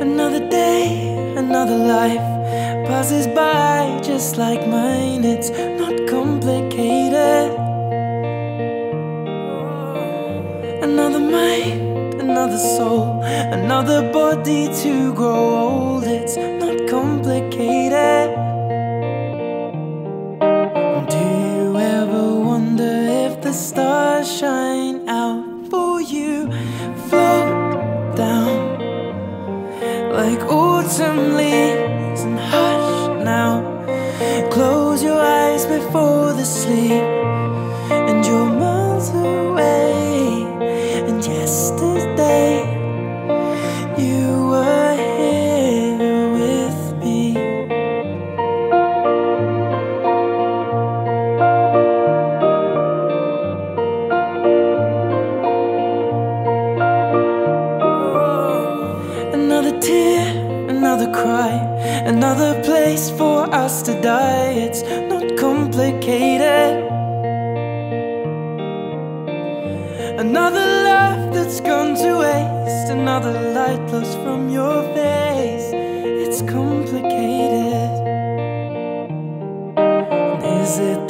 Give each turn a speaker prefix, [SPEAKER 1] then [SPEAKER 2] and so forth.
[SPEAKER 1] Another day, another life passes by just like mine. It's not complicated. Another mind, another soul, another body to grow old. It's not complicated. Do you ever wonder if the stars shine autumn leaves and hush now. Close your eyes before the sleep, and you're miles away. And yesterday, you another cry, another place for us to die. It's not complicated. Another love that's gone to waste, another light lost from your face. It's complicated. Is it that?